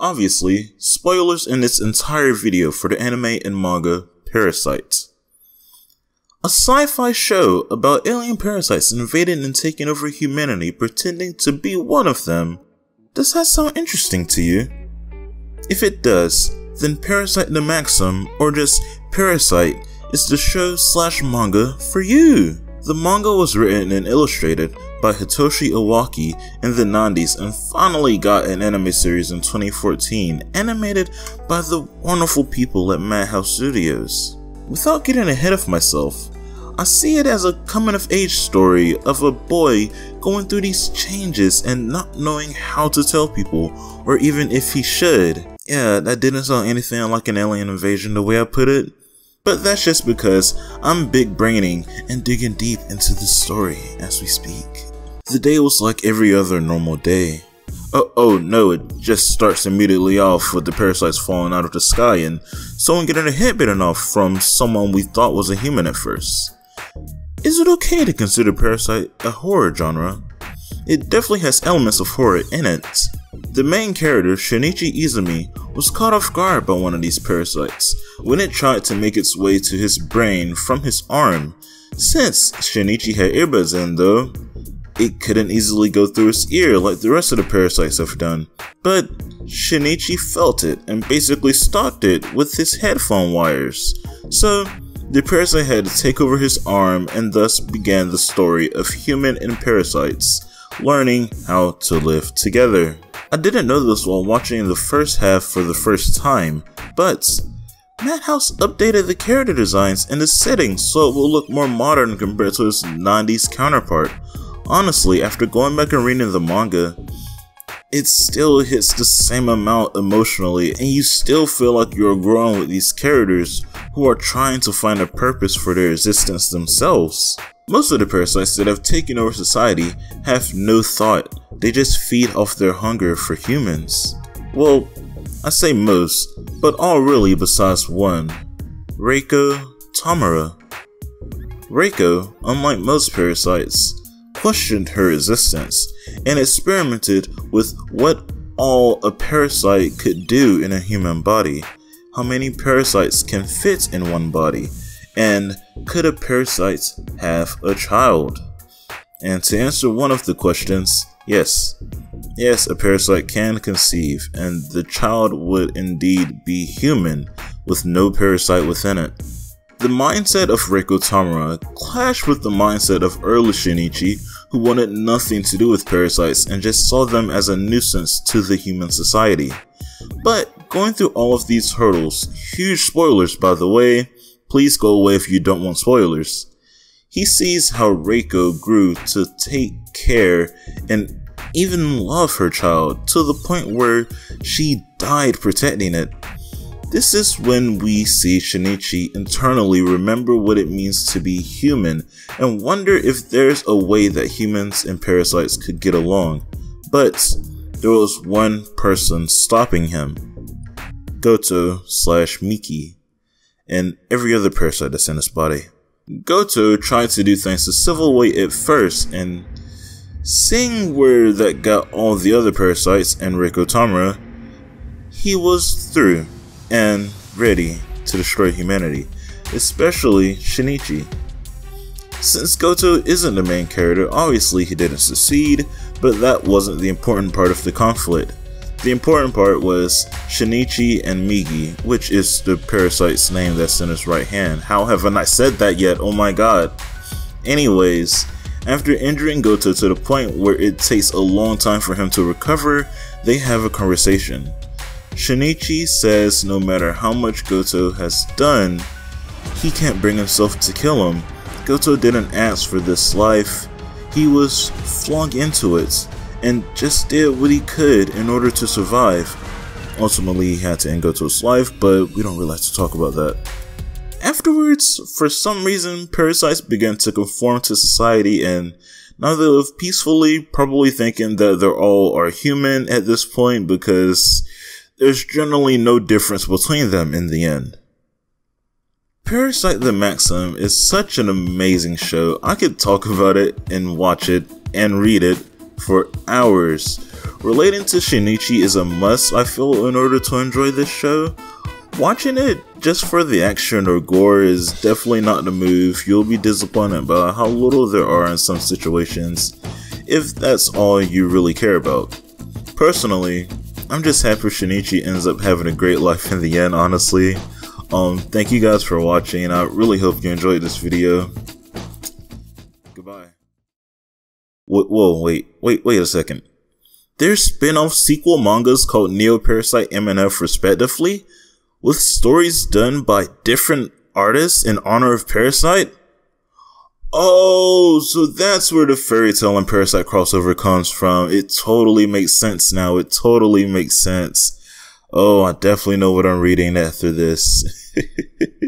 Obviously, spoilers in this entire video for the anime and manga Parasyte. A sci-fi show about alien parasites invading and taking over humanity pretending to be one of them. Does that sound interesting to you? If it does, then Parasyte the Maxim, or just Parasyte, is the show slash manga for you. The manga was written and illustrated by Hitoshi Iwaaki in the 90s and finally got an anime series in 2014, animated by the wonderful people at Madhouse Studios. Without getting ahead of myself, I see it as a coming of age story of a boy going through these changes and not knowing how to tell people, or even if he should. Yeah, that didn't sound anything like an alien invasion the way I put it, but that's just because I'm big braining and digging deep into the story as we speak. The day was like every other normal day. Oh, oh no, it just starts immediately off with the parasites falling out of the sky and someone getting a hit bitten off from someone we thought was a human at first. Is it okay to consider Parasyte a horror genre? It definitely has elements of horror in it. The main character, Shinichi Izumi, was caught off guard by one of these parasites when it tried to make its way to his brain from his arm. Since Shinichi had earbuds in though, it couldn't easily go through his ear like the rest of the parasites have done. But Shinichi felt it and basically stopped it with his headphone wires. So the parasite had to take over his arm and thus began the story of human and parasites learning how to live together. I didn't know this while watching the first half for the first time, but Madhouse updated the character designs and the settings so it will look more modern compared to its 90s counterpart. Honestly, after going back and reading the manga, it still hits the same amount emotionally and you still feel like you're growing with these characters who are trying to find a purpose for their existence themselves. Most of the parasites that have taken over society have no thought, they just feed off their hunger for humans. Well, I say most, but all really besides one. Reiko Tamura. Reiko, unlike most parasites, questioned her existence and experimented with what all a parasite could do in a human body. How many parasites can fit in one body? And could a parasite have a child? And to answer one of the questions, yes. Yes, a parasite can conceive, and the child would indeed be human, with no parasite within it. The mindset of Reiko Tamura clashed with the mindset of early Shinichi, who wanted nothing to do with parasites and just saw them as a nuisance to the human society. But going through all of these hurdles, huge spoilers by the way, Please go away if you don't want spoilers. He sees how Reiko grew to take care and even love her child to the point where she died protecting it. This is when we see Shinichi internally remember what it means to be human and wonder if there's a way that humans and parasites could get along. But there was one person stopping him. Goto slash Miki and every other parasite that's in his body. Goto tried to do things the civil way at first, and seeing where that got all the other parasites and Reiko Tamura, he was through and ready to destroy humanity, especially Shinichi. Since Goto isn't the main character, obviously he didn't succeed, but that wasn't the important part of the conflict. The important part was Shinichi and Migi, which is the parasite's name that's in his right hand. How have I not said that yet? Oh my god. Anyways, after injuring Goto to the point where it takes a long time for him to recover, they have a conversation. Shinichi says no matter how much Goto has done, he can't bring himself to kill him. Goto didn't ask for this life, he was flung into it and just did what he could in order to survive. Ultimately, he had to end Goto's life, but we don't really like to talk about that. Afterwards, for some reason, parasites began to conform to society and now they live peacefully, probably thinking that they're all are human at this point because there's generally no difference between them in the end. Parasyte the Maxim is such an amazing show. I could talk about it and watch it and read it for hours. Relating to Shinichi is a must, I feel, in order to enjoy this show. Watching it just for the action or gore is definitely not the move. You'll be disappointed by how little there are in some situations, if that's all you really care about. Personally, I'm just happy Shinichi ends up having a great life in the end, honestly. Um, thank you guys for watching. I really hope you enjoyed this video. Whoa, wait, wait, wait a second. There's spin-off sequel mangas called Neo Parasyte MNF respectively, with stories done by different artists in honor of Parasyte? Oh, so that's where the Fairy Tail and Parasyte crossover comes from. It totally makes sense now. It totally makes sense. Oh, I definitely know what I'm reading after this.